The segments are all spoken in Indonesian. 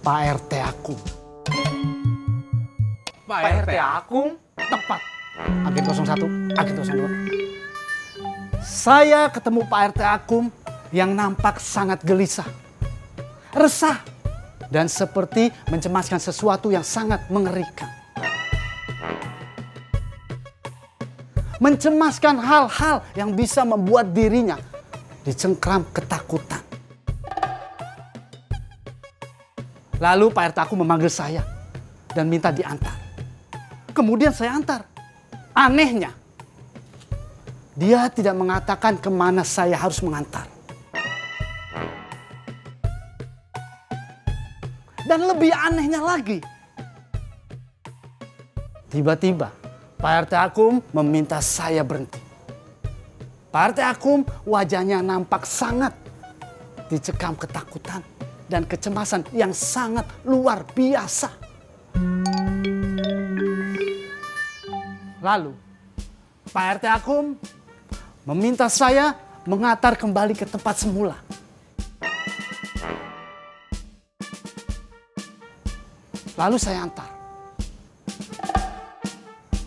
Pak RT aku. Pak RT Akum? Tepat. Agen 01, Agen 02. Saya ketemu Pak RT Akum yang nampak sangat gelisah, resah, dan seperti mencemaskan sesuatu yang sangat mengerikan. Mencemaskan hal-hal yang bisa membuat dirinya dicengkram ketakutan. Lalu Pak RT aku memanggil saya dan minta diantar. Kemudian saya antar. Anehnya, dia tidak mengatakan ke mana saya harus mengantar. Dan lebih anehnya lagi, tiba-tiba Pak RT Akum meminta saya berhenti. Pak RT Akum wajahnya nampak sangat dicekam ketakutan dan kecemasan yang sangat luar biasa. Lalu, Pak RT Akum meminta saya mengantar kembali ke tempat semula. Lalu saya antar.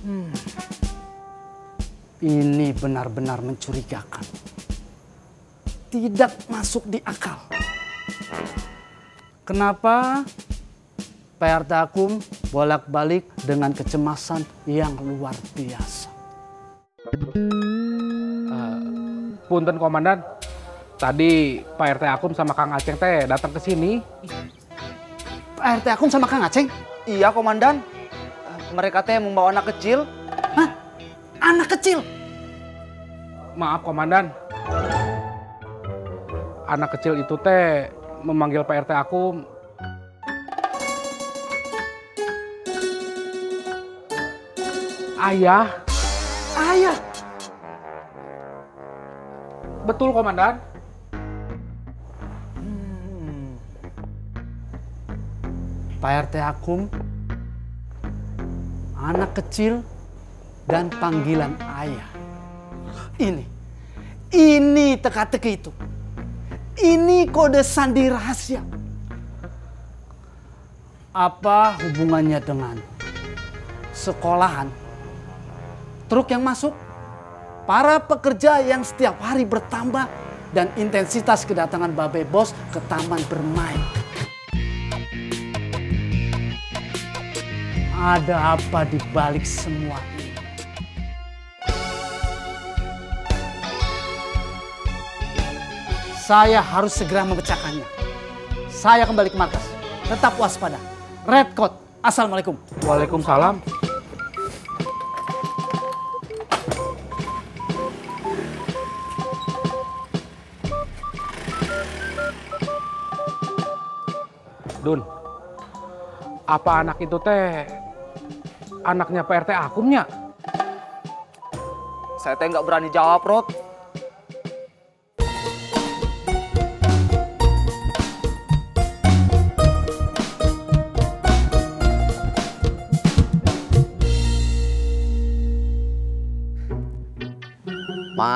Hmm, ini benar-benar mencurigakan. Tidak masuk di akal. Kenapa PRT Akum bolak-balik dengan kecemasan yang luar biasa? Punten Komandan. Tadi Pak RT Akum sama Kang Aceng teh datang ke sini. Pak RT Akum sama Kang Aceng? Iya, Komandan. Mereka teh membawa anak kecil. Hah? Anak kecil? Maaf Komandan. Anak kecil itu teh memanggil Pak RT Akum. Ayah, Ayah, betul Komandan. Pak RT Akum, anak kecil, dan panggilan ayah. Ini, ini teka-teki itu. Ini kode sandi rahasia. Apa hubungannya dengan sekolahan? Truk yang masuk, para pekerja yang setiap hari bertambah, dan intensitas kedatangan Babe Bos ke taman bermain. Ada apa di balik semua Saya harus segera memecahkannya. Saya kembali ke markas. Tetap waspada. Red Coat. Assalamualaikum. Waalaikumsalam. Dun, apa anak itu teh anaknya Pak RT Akumnya? Saya teh nggak berani jawab, Rod.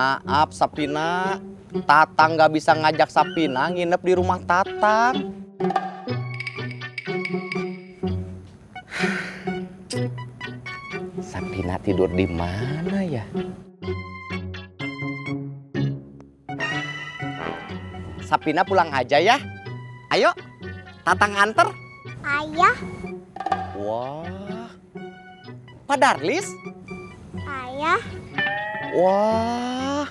Maaf Sapina, Tatang nggak bisa ngajak Sapina nginep di rumah Tatang. Sapina tidur di mana ya? Sapina pulang aja ya. Ayo, Tatang anter. Ayah, Wah. Pak Darlis? ayah, Wah.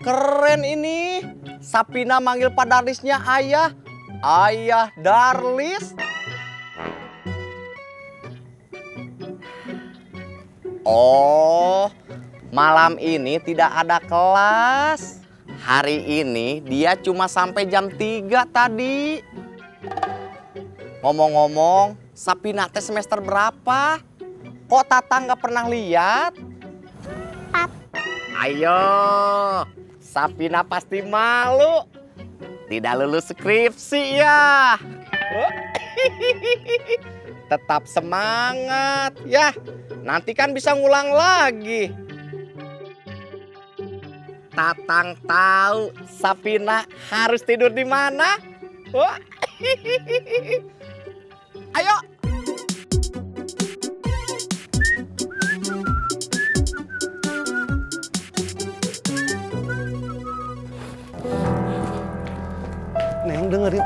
Keren ini. Sapina manggil Pak Darlisnya ayah. Ayah Darlis. Oh, malam ini tidak ada kelas. Hari ini dia cuma sampai jam 3 tadi. Ngomong-ngomong, Sapina teh semester berapa? Kok Tata nggak pernah lihat? Empat. Ayo, Sapina pasti malu. Tidak lulus skripsi ya. Tetap semangat ya. Nanti kan bisa ngulang lagi. Tatang tahu Sapina harus tidur di mana. Wah. Ayo.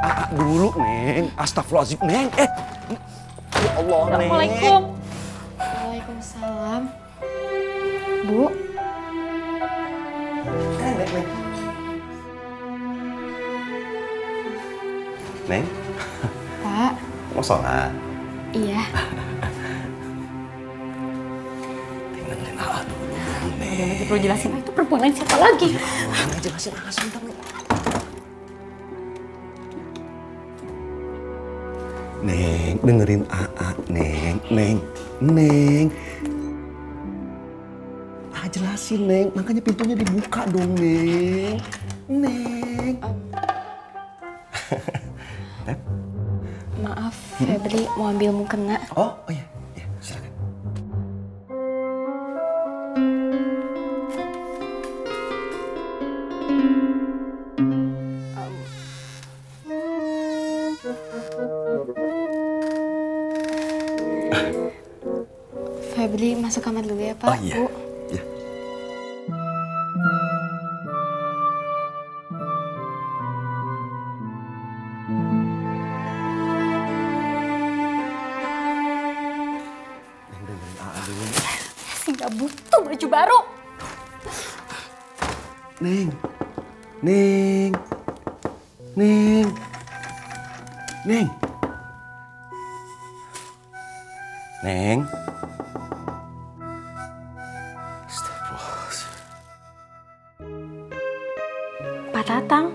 AA dulu, Neng. Astagfirullahaladzim, Neng. Eh, ya Allah, Neng. Assalamualaikum. Waalaikumsalam. Bu, Neng, Neng, Neng. Neng, Pak. mau sholat? Iya. AA dulu, Neng. Perlu jelasin itu perempuan lain siapa lagi? Neng, jelasin sebentar, Neng. Neng, dengerin AA, Neng. Neng, Neng. Ah, jelasin, Neng. Makanya pintunya dibuka dong, Neng. Neng. Maaf, Febri mau ambil mukena. Oh, oh iya. Ya, Pak. Oh iya. Bu. Iya. Nggak butuh baju baru. Neng. Neng. Neng. Neng. Neng. Tatang.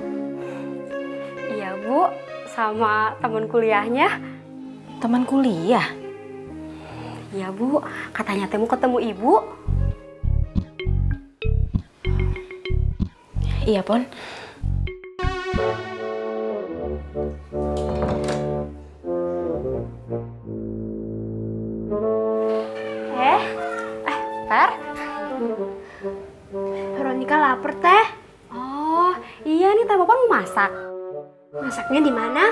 Iya bu, sama teman kuliahnya. Teman kuliah. Iya bu, katanya temu ketemu ibu. Iya, Pon. Masak. Masaknya di mana?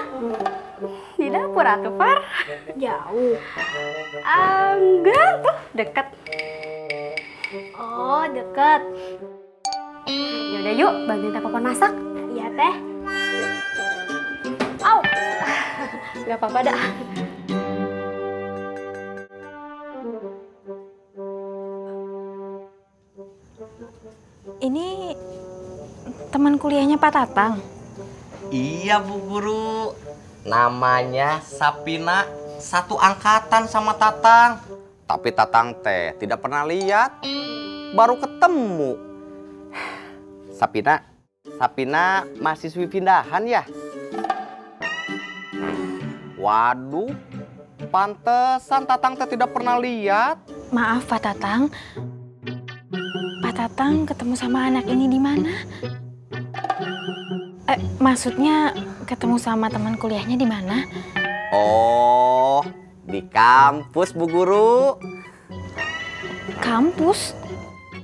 Di dapur atuh, Fer. Jauh. enggak, tuh deket. Oh, deket. Yaudah yuk, bantuin teh papa masak. Iya teh. Au. Gak apa-apa dah. Ini teman kuliahnya Pak Tatang. Iya Bu Guru. Namanya Sapina, satu angkatan sama Tatang. Tapi Tatang teh tidak pernah lihat. Baru ketemu. Sapina, Sapina mahasiswi pindahan ya? Waduh, pantesan Tatang teh tidak pernah lihat. Maaf Pak Tatang. Pak Tatang ketemu sama anak ini di mana? Eh, maksudnya ketemu sama teman kuliahnya di mana? Oh, di kampus Bu Guru. Kampus?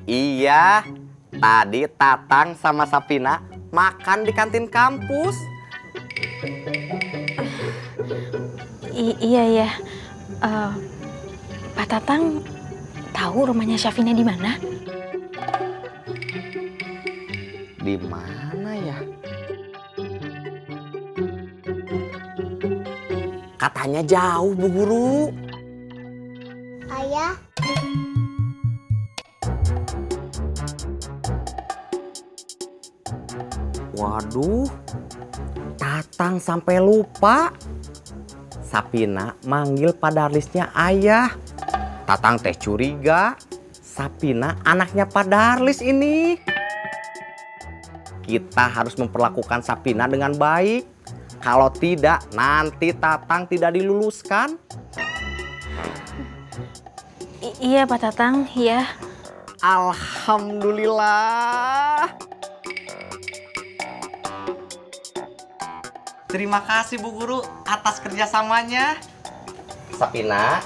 Iya, tadi Tatang sama Sapina makan di kantin kampus. I- iya iya. Eh, Pak Tatang tahu rumahnya Syafina di mana? Di mana ya? Katanya jauh, Bu Guru. Ayah, Waduh, Tatang sampai lupa. Sapina manggil Padarlisnya ayah. Tatang teh curiga. Sapina anaknya Padarlis ini. Kita harus memperlakukan Sapina dengan baik. Kalau tidak, nanti Tatang tidak diluluskan. I- iya Pak Tatang, iya. Alhamdulillah. Terima kasih Bu Guru atas kerjasamanya. Sapina,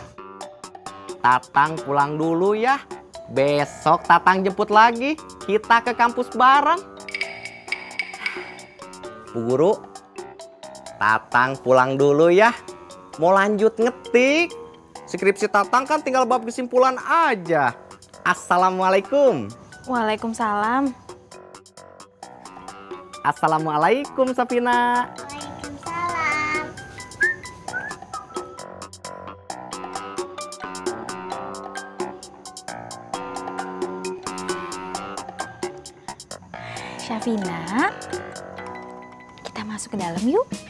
Tatang pulang dulu ya. Besok Tatang jemput lagi. Kita ke kampus bareng. Bu Guru, Tatang pulang dulu ya. mau lanjut ngetik. Skripsi Tatang kan tinggal bab kesimpulan aja. Assalamualaikum. Waalaikumsalam. Assalamualaikum Safina. Waalaikumsalam. Syafina, kita masuk ke dalam yuk.